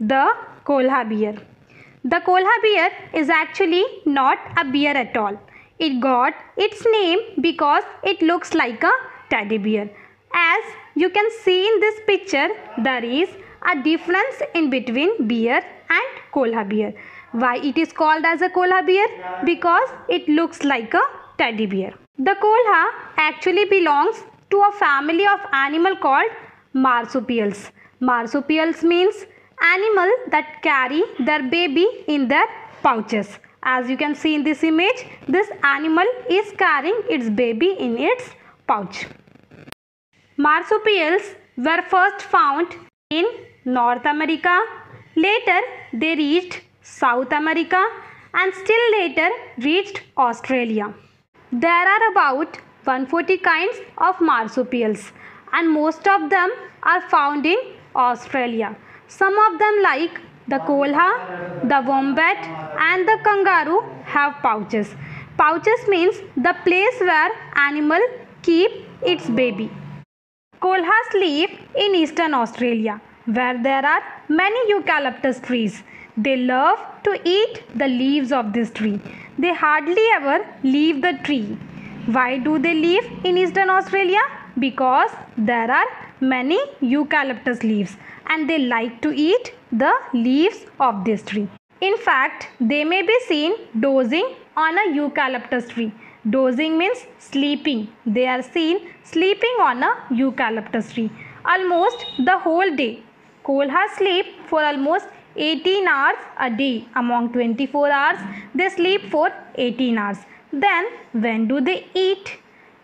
the Koala bear. The Koala bear is actually not a bear at all. It got its name because it looks like a teddy bear. As you can see in this picture, there is a difference in between bear and Koala bear. Why it is called as a Koala bear? Because it looks like a teddy bear. The Koala actually belongs to a family of animal called marsupials. Marsupials means animal that carry their baby in their pouches. As you can see in this image, this animal is carrying its baby in its pouch. Marsupials were first found in North America. Later, they reached South America and still later reached Australia. There are about 140 kinds of marsupials and most of them are found in Australia. Some of them like the koala, the wombat and the kangaroo have pouches. Pouches means the place where animal keep its baby. Koalas live in eastern Australia where there are many eucalyptus trees. They love to eat the leaves of this tree. They hardly ever leave the tree. Why do they live in eastern Australia? Because there are many eucalyptus leaves and they like to eat the leaves of this tree. In fact, they may be seen dozing on a eucalyptus tree. Dozing means sleeping. They are seen sleeping on a eucalyptus tree almost the whole day. Koalas sleep for almost 18 hours a day. Among 24 hours, they sleep for 18 hours. Then, when do they eat?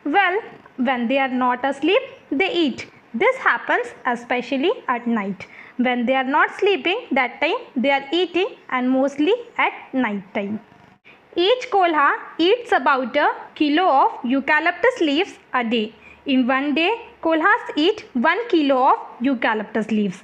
Well, when they are not asleep, they eat. This happens especially at night. When they are not sleeping, that time they are eating and mostly at night time. Each koala eats about a kilo of eucalyptus leaves a day. In one day, koalas eat 1 kilo of eucalyptus leaves.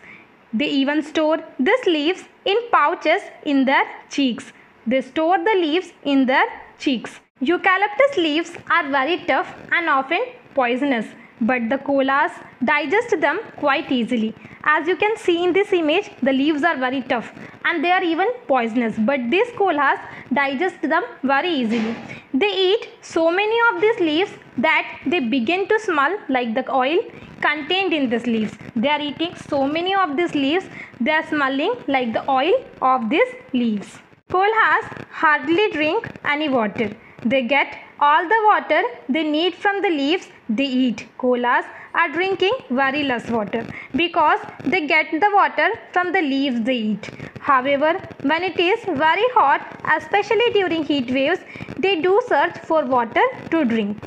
They even store these leaves in pouches in their cheeks. They store the leaves in their cheeks. Eucalyptus leaves are very tough and often poisonous, but the koalas digest them quite easily. As you can see in this image, the leaves are very tough and they are even poisonous, but these koalas digest them very easily. They eat so many of these leaves that they begin to smell like the oil contained in these leaves. They are eating so many of these leaves, they are smelling like the oil of these leaves. Koalas hardly drink any water. They get all the water they need from the leaves they eat. Koalas are drinking very less water because they get the water from the leaves they eat. However, when it is very hot, especially during heat waves, they do search for water to drink.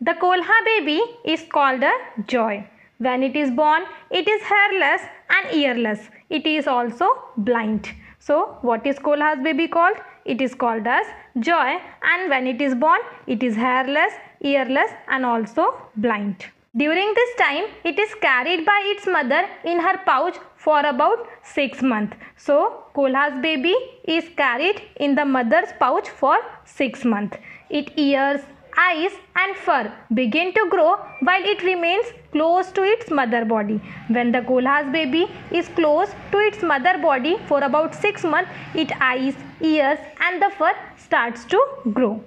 The koala baby is called a joy. When it is born, it is hairless and earless. It is also blind. So, what is koala's baby called? It is called as joy and when it is born, it is hairless, earless and also blind. During this time, it is carried by its mother in her pouch for about 6 months. So, koala's baby is carried in the mother's pouch for 6 months. Its ears, eyes and fur begin to grow while it remains close to its mother body. When the koala's baby is close to its mother body for about 6 months, its eyes, ears and the fur starts to grow.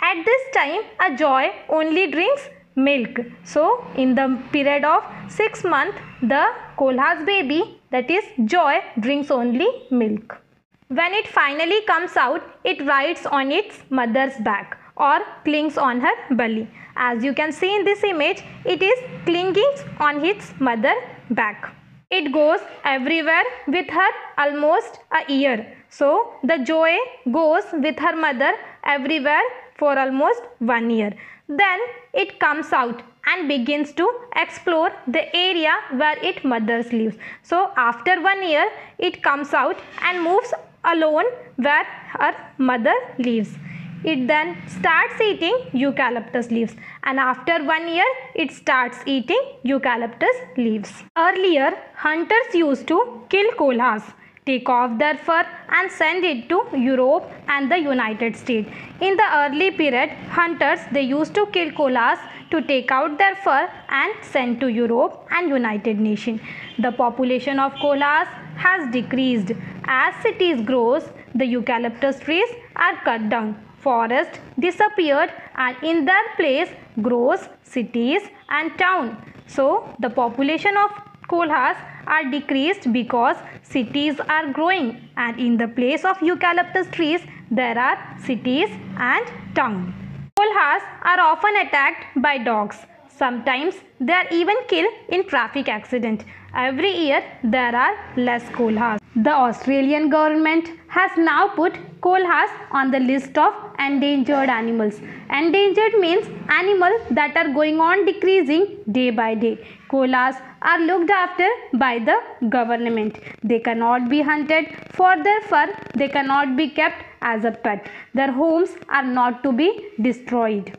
At this time, a joy only drinks milk. So, in the period of 6 months, the koala's baby that is joy drinks only milk. When it finally comes out, it rides on its mother's back or clings on her belly. As you can see in this image, it is clinging on its mother back. It goes everywhere with her almost a year. So, the joy goes with her mother everywhere for almost one year. Then it comes out and begins to explore the area where its mother lives. So, after one year, it comes out and moves alone where her mother lives it then starts eating eucalyptus leaves and after one year it starts eating eucalyptus leaves. Earlier hunters used to kill koalas. Take off their fur and send it to Europe and the United States. In the early period, hunters they used to kill koalas to take out their fur and send to Europe and United Nations. The population of koalas has decreased. As cities grows, the eucalyptus trees are cut down. Forest disappeared and in their place grows cities and town. So the population of koalas are decreased because cities are growing and in the place of eucalyptus trees there are cities and town. Koalas are often attacked by dogs. Sometimes they are even killed in traffic accident. Every year there are less koalas. The Australian government has now put koalas on the list of endangered animals. Endangered means animals that are going on decreasing day by day. Koalas are looked after by the government. They cannot be hunted for their fur. They cannot be kept as a pet. Their homes are not to be destroyed.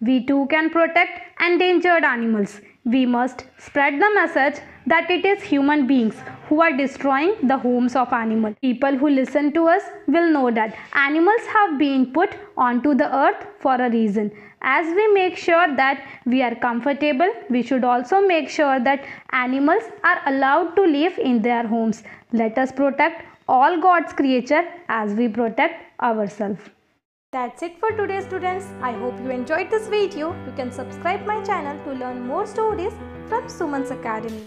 We too can protect endangered animals. We must spread the message that it is human beings who are destroying the homes of animals. People who listen to us will know that animals have been put onto the earth for a reason. As we make sure that we are comfortable, we should also make sure that animals are allowed to live in their homes. Let us protect all God's creature as we protect ourselves. That's it for today students. I hope you enjoyed this video. You can subscribe my channel to learn more stories from Suman's Academy.